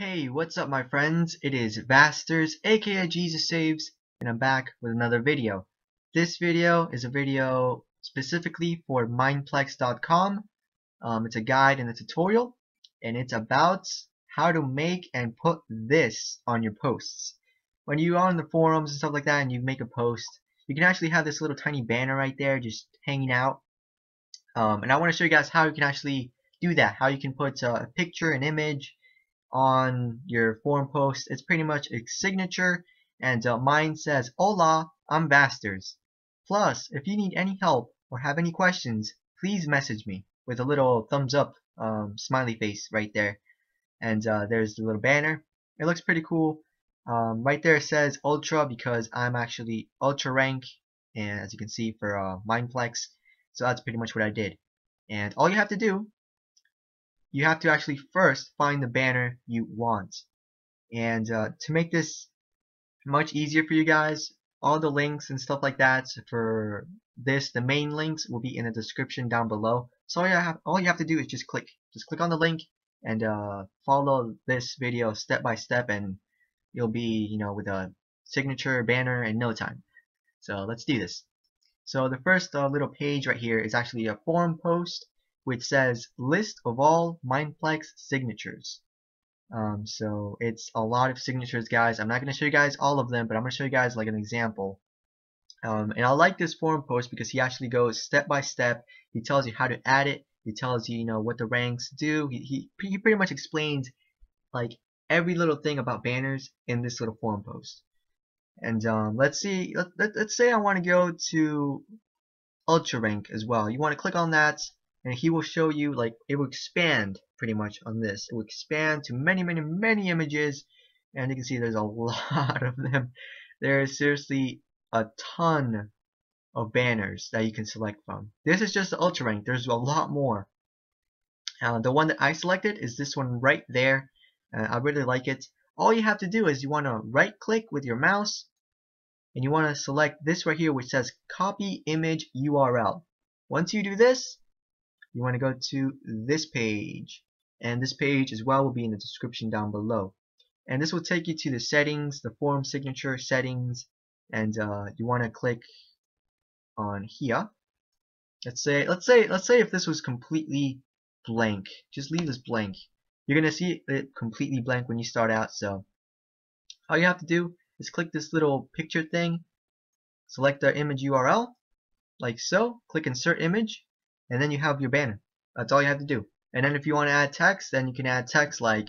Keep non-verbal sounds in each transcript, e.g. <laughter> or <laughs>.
Hey, what's up my friends? It is Vasterz, aka Jesus Saves, and I'm back with another video. This video is a video specifically for Mineplex.com. Um, it's a guide and a tutorial, and it's about how to make and put this on your posts. When you are on the forums and stuff like that and you make a post, you can actually have this little tiny banner right there just hanging out. Um, and I want to show you guys how you can actually do that, how you can put uh, a picture, an image, on your forum post. It's pretty much a signature and uh, mine says, Hola, I'm Vasterz. Plus, if you need any help or have any questions, please message me with a little thumbs up um, smiley face right there. And uh, there's the little banner. It looks pretty cool. Um, right there it says Ultra because I'm actually Ultra rank and as you can see for uh, Mineplex. So that's pretty much what I did. And all you have to do you have to actually first find the banner you want. And uh, to make this much easier for you guys, all the links and stuff like that for this, the main links will be in the description down below. So all you have, all you have to do is just click, just click on the link and uh, follow this video step by step, and you'll be, you know, with a signature banner in no time. So let's do this. So the first uh, little page right here is actually a forum post which says list of all Mineplex signatures. Um, so it's a lot of signatures guys. I'm not going to show you guys all of them, but I'm going to show you guys like an example. Um, and I like this forum post because he actually goes step by step. He tells you how to add it. He tells you, you know, what the ranks do. He, he, he pretty much explains like every little thing about banners in this little forum post. And um, let's see, let, let, let's say I want to go to Ultra Rank as well. You want to click on that and he will show you like it will expand pretty much on this. It will expand to many many many images and you can see there's a <laughs> lot of them. There is seriously a ton of banners that you can select from. This is just the ultra rank. There's a lot more. Uh, the one that I selected is this one right there. Uh, I really like it. All you have to do is you want to right click with your mouse and you want to select this right here which says copy image URL once you do this you want to go to this page and this page as well will be in the description down below. And this will take you to the settings the forum signature settings and uh, you want to click on here. Let's say let's say let's say if this was completely blank just leave this blank. You're gonna see it completely blank when you start out so all you have to do is click this little picture thing select the image URL like so click insert image and then you have your banner. That's all you have to do. And then if you want to add text, then you can add text like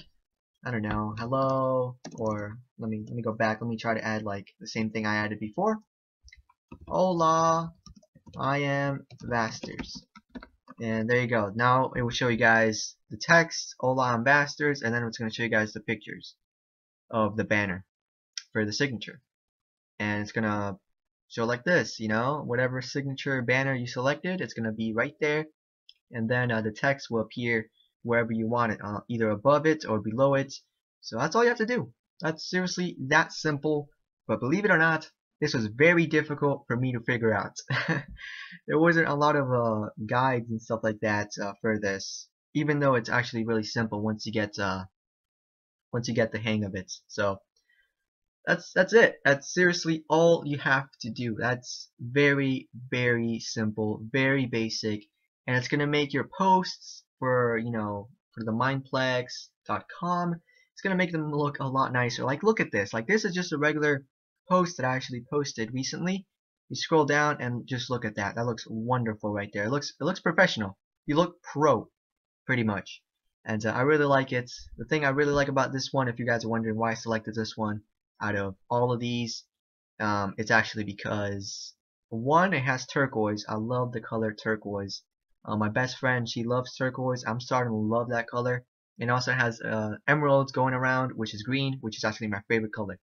I don't know, hello, or let me let me go back. Let me try to add like the same thing I added before. Hola, I am Vasterz. And there you go. Now it will show you guys the text, Hola, Vasterz, and then it's going to show you guys the pictures of the banner for the signature. And it's going to so like this, you know, whatever signature banner you selected, it's going to be right there. And then uh, the text will appear wherever you want it, uh, either above it or below it. So that's all you have to do. That's seriously that simple. But believe it or not, this was very difficult for me to figure out. <laughs> there wasn't a lot of uh, guides and stuff like that uh, for this, even though it's actually really simple once you get uh, once you get the hang of it. So that's that's it. That's seriously all you have to do. That's very very simple very basic and it's gonna make your posts for you know for the mineplex.com it's gonna make them look a lot nicer. Like look at this. Like this is just a regular post that I actually posted recently. You scroll down and just look at that. That looks wonderful right there. It looks it looks professional. You look pro pretty much. And uh, I really like it. The thing I really like about this one if you guys are wondering why I selected this one out of all of these um, it's actually because one it has turquoise. I love the color turquoise. Uh, my best friend she loves turquoise. I'm starting to love that color. It also has uh, emeralds going around which is green which is actually my favorite color.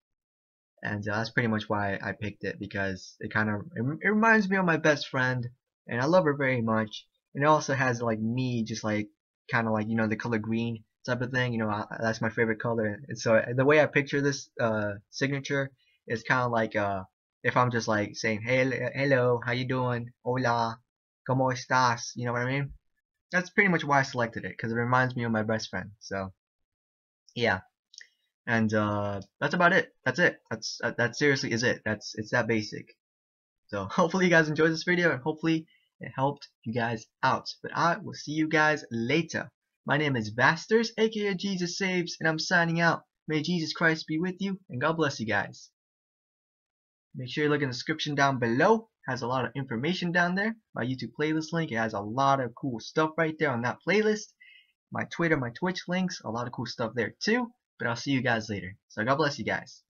And uh, that's pretty much why I picked it because it kind of it, it reminds me of my best friend and I love her very much. And it also has like me just like kind of like you know the color green type of thing. You know, I, that's my favorite color. And so the way I picture this uh, signature is kind of like uh, if I'm just like saying, hey, hello, how you doing? Hola, como estás? You know what I mean? That's pretty much why I selected it because it reminds me of my best friend. So, yeah. and uh, that's about it. That's it. That's uh, that seriously is it. That's it's that basic. So <laughs> hopefully you guys enjoyed this video and hopefully it helped you guys out. But I will see you guys later. My name is Vasterz, aka Jesus Saves, and I'm signing out. May Jesus Christ be with you, and God bless you guys. Make sure you look in the description down below. It has a lot of information down there. My YouTube playlist link. It has a lot of cool stuff right there on that playlist. My Twitter, my Twitch links. A lot of cool stuff there too. But I'll see you guys later. So God bless you guys.